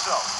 yourself.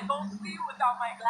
I don't feel without my glass.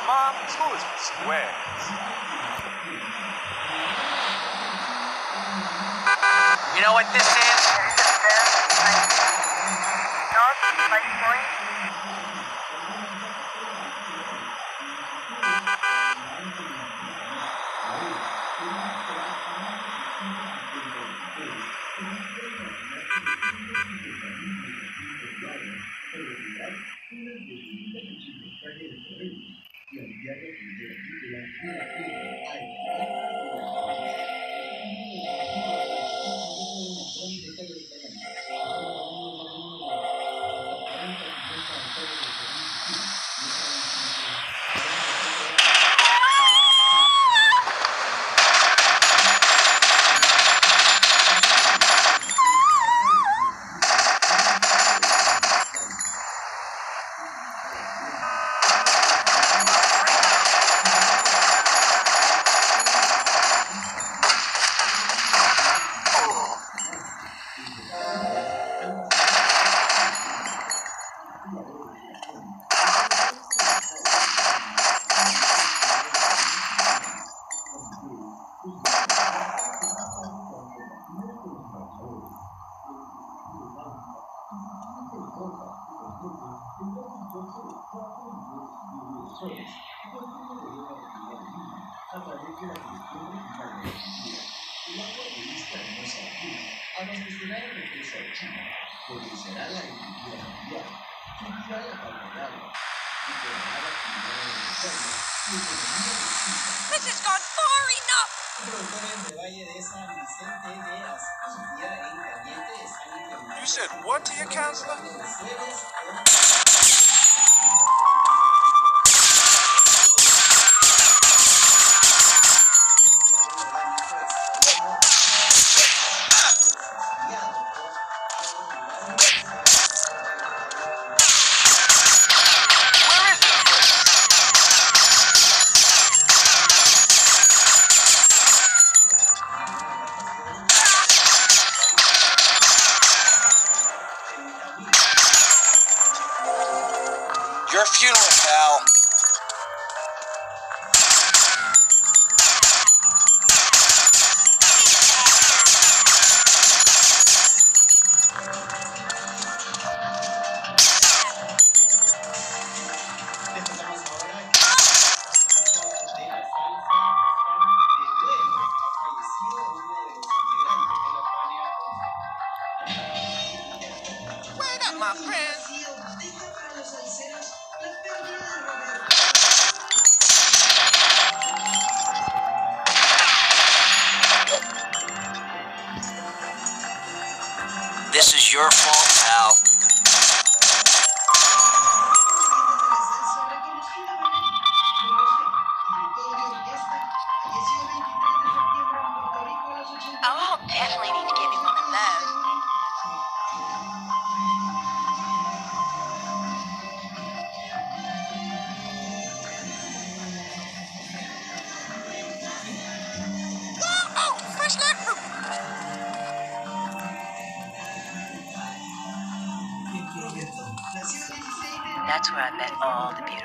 I said, Mom, school is for squares. You know what this is? qui a le. Elizabeth 10, 90. North, 5 point. This has gone far enough! de de de You said what to your counselor? This is your fault, pal. That's where I met all the beautiful